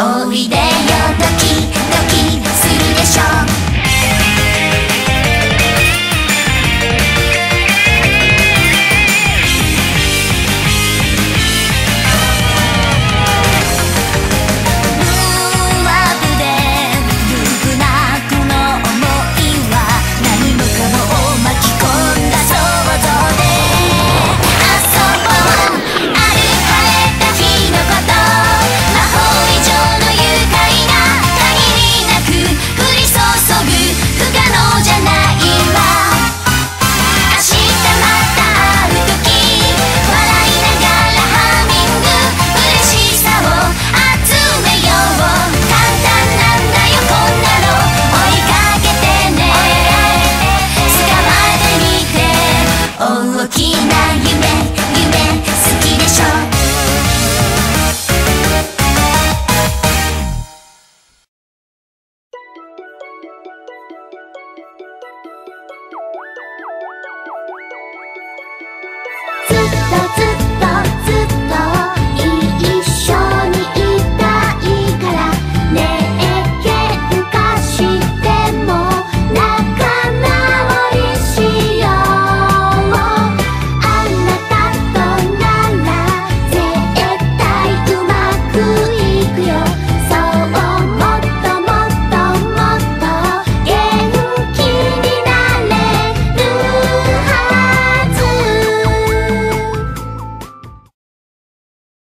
おいで